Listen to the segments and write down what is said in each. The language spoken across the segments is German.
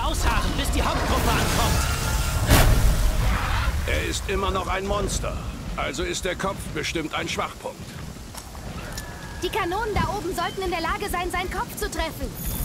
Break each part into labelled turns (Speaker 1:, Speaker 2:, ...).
Speaker 1: hier ausharren, bis die Hauptgruppe ankommt. Er ist immer noch ein Monster. Also ist der Kopf bestimmt ein Schwachpunkt.
Speaker 2: Die Kanonen da oben sollten in der Lage sein, seinen Kopf zu treffen.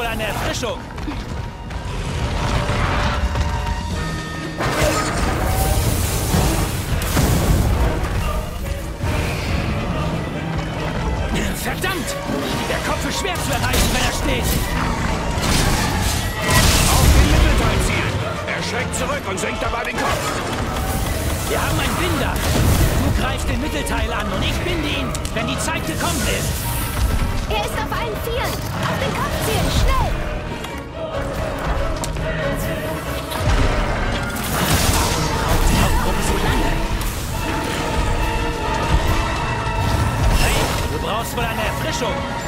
Speaker 3: Wohl eine Erfrischung. Verdammt! Der Kopf ist schwer zu erreichen, wenn er steht.
Speaker 1: Auf den Mittelteil zielen. Er schreckt zurück und senkt dabei den Kopf.
Speaker 3: Wir haben einen Binder. Du greifst den Mittelteil an und ich binde ihn, wenn die Zeit gekommen ist.
Speaker 2: Er ist auf allen Vieren! Auf den Kopf zielen! Schnell!
Speaker 3: Hauptgruppe so lange. Hey, du brauchst wohl eine Erfrischung.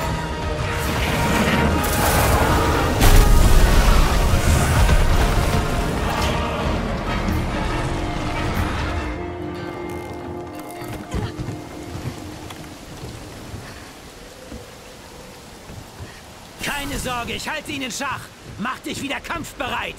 Speaker 3: Keine Sorge, ich halte ihn in Schach. Mach dich wieder kampfbereit.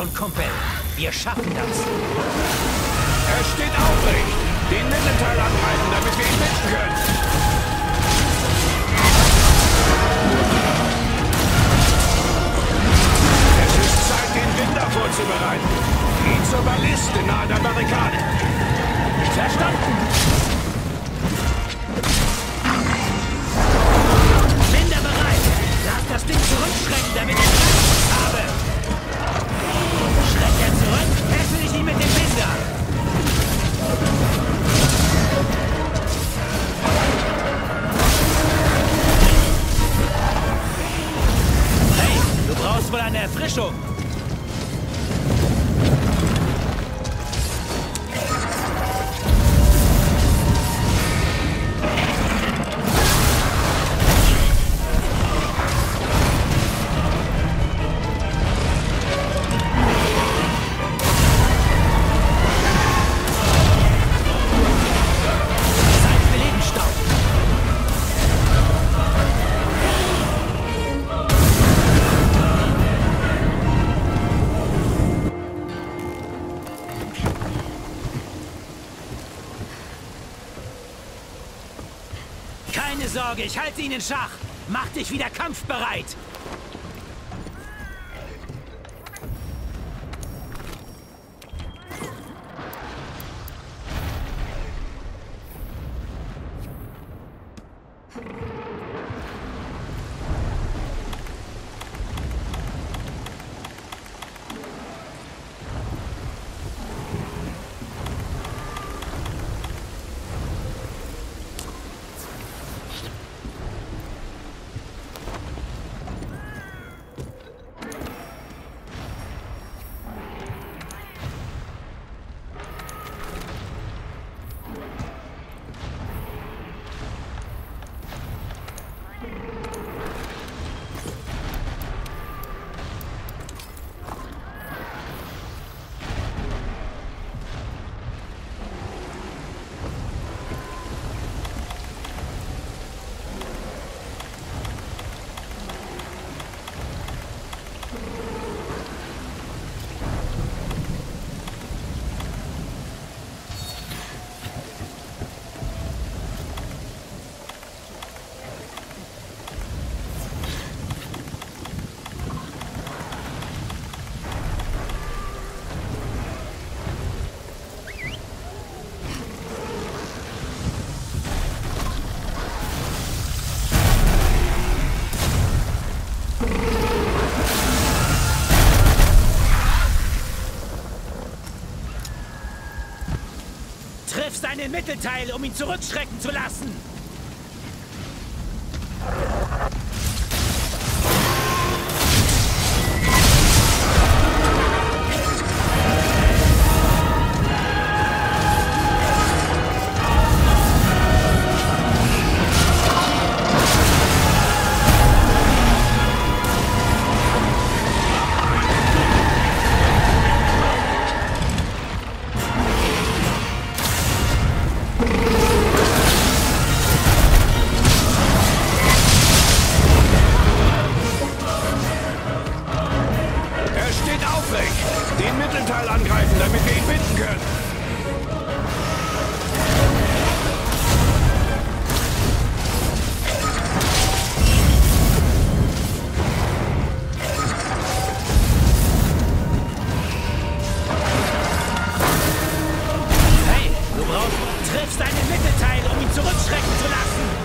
Speaker 3: Schon, Kumpel. Wir schaffen das.
Speaker 1: Er steht aufrecht. Den Mittelteil angreifen, damit wir ihn binden können. Es ist Zeit, den Winder vorzubereiten. Ihn zur Balliste nahe der Barrikade.
Speaker 3: Verstanden. Binder bereit. Lass das Ding zurückschrecken, damit ich Keine Sorge, ich halte ihn in Schach. Mach dich wieder kampfbereit. Triff seinen Mittelteil, um ihn zurückschrecken zu lassen. Triff seinen Mittelteil, um ihn zurückschrecken zu lassen.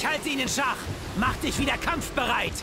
Speaker 3: Ich halte ihn in Schach. Mach dich wieder kampfbereit.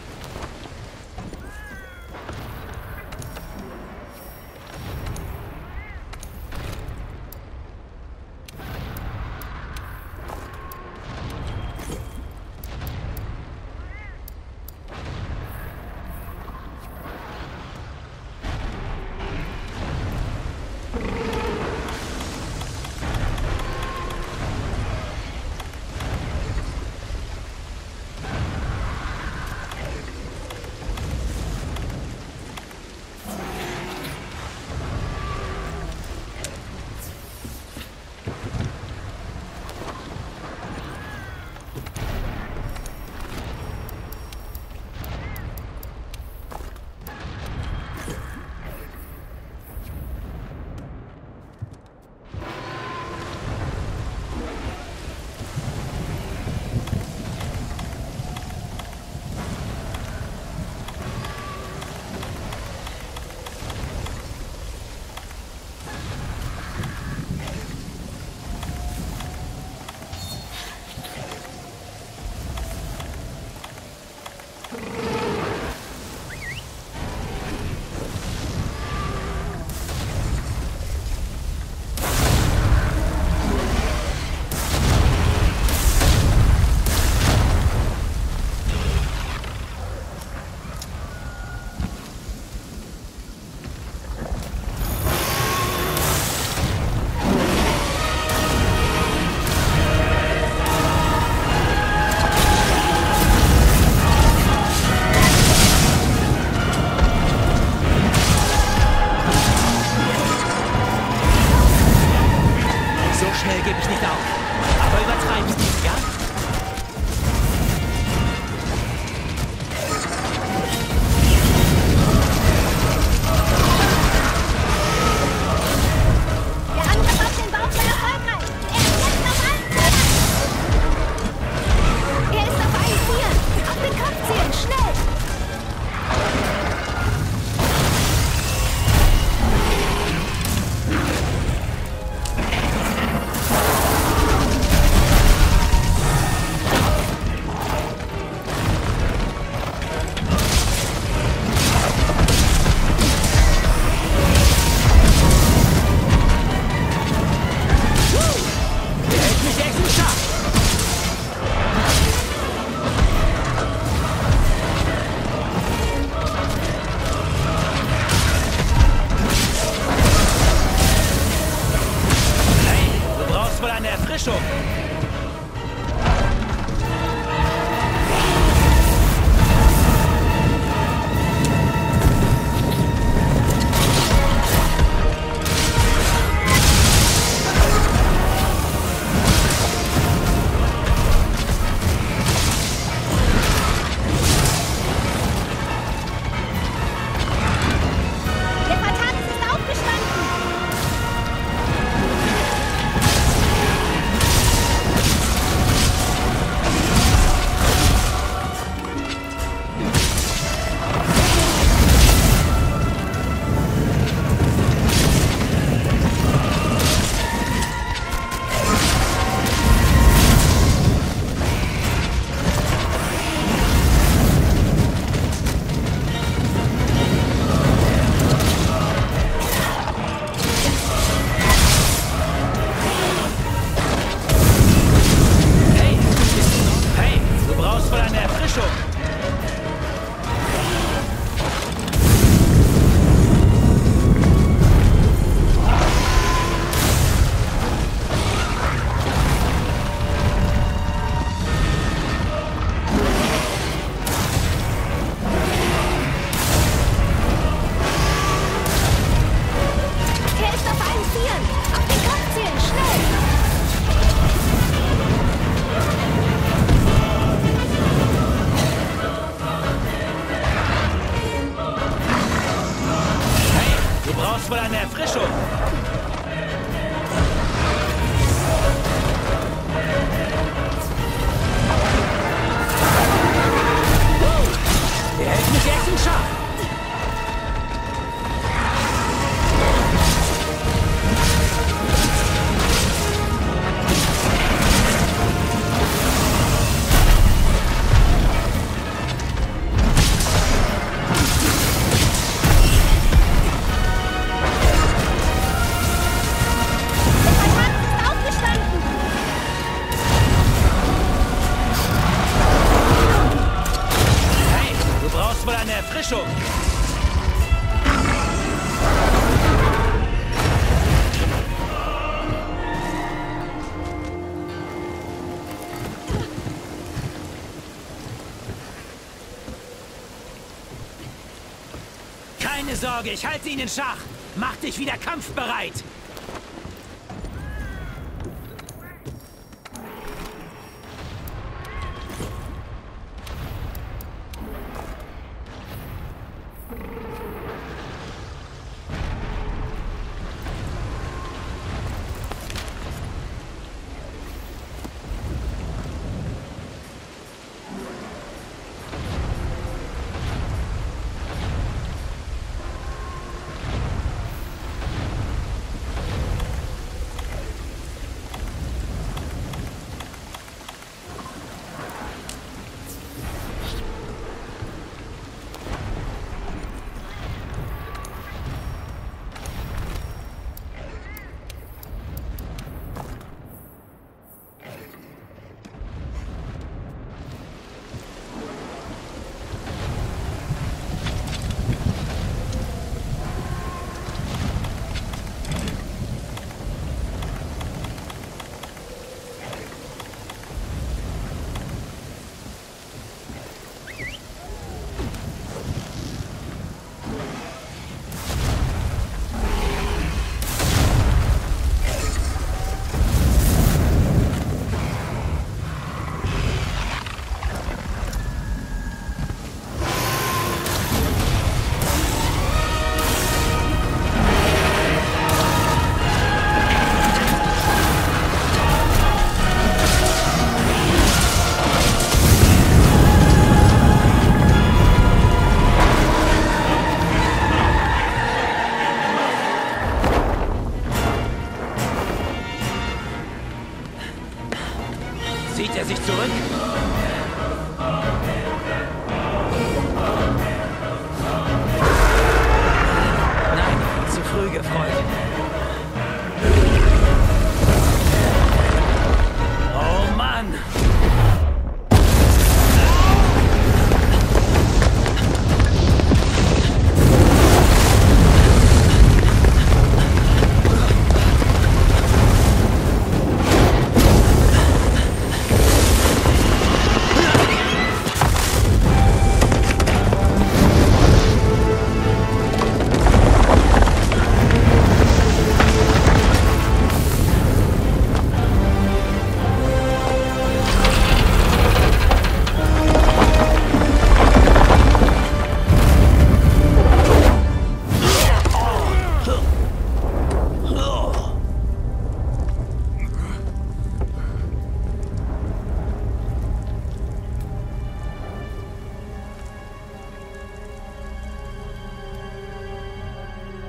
Speaker 3: Sorge, ich halte ihn in Schach. Mach dich wieder kampfbereit.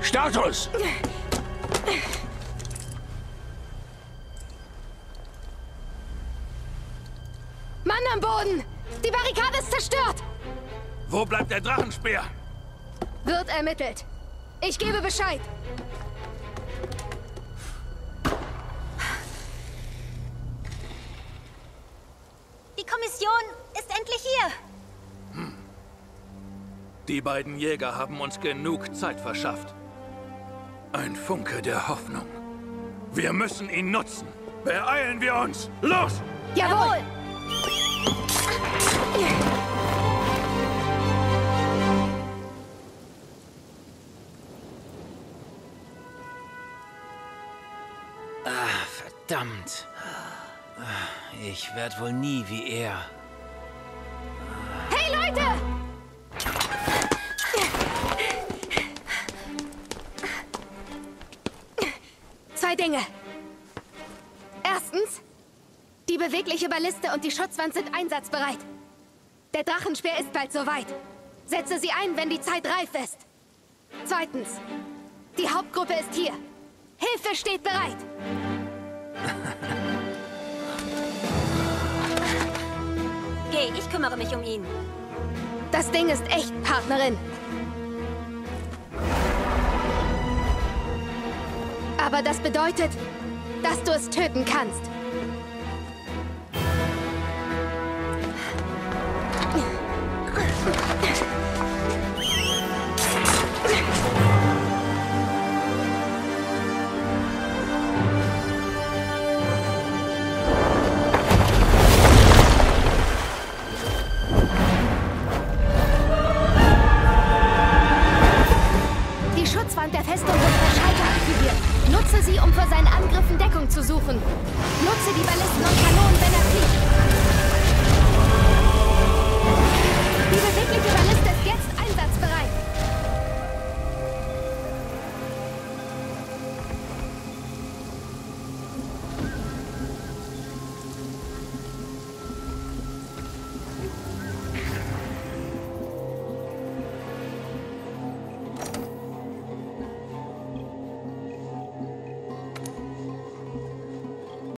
Speaker 4: Status!
Speaker 2: Mann am Boden! Die Barrikade ist zerstört!
Speaker 4: Wo bleibt der Drachenspeer?
Speaker 2: Wird ermittelt. Ich gebe Bescheid.
Speaker 5: Die Kommission ist endlich hier.
Speaker 4: Die beiden Jäger haben uns genug Zeit verschafft. Ein Funke der Hoffnung. Wir müssen ihn nutzen. Beeilen wir uns! Los!
Speaker 2: Jawohl!
Speaker 3: Verdammt. Ich werde wohl nie wie er.
Speaker 2: Dinge. Erstens, die bewegliche Balliste und die Schutzwand sind einsatzbereit. Der Drachenspeer ist bald soweit. Setze sie ein, wenn die Zeit reif ist. Zweitens, die Hauptgruppe ist hier. Hilfe steht bereit.
Speaker 5: Geh, ich kümmere mich um ihn.
Speaker 2: Das Ding ist echt, Partnerin. Aber das bedeutet, dass du es töten kannst.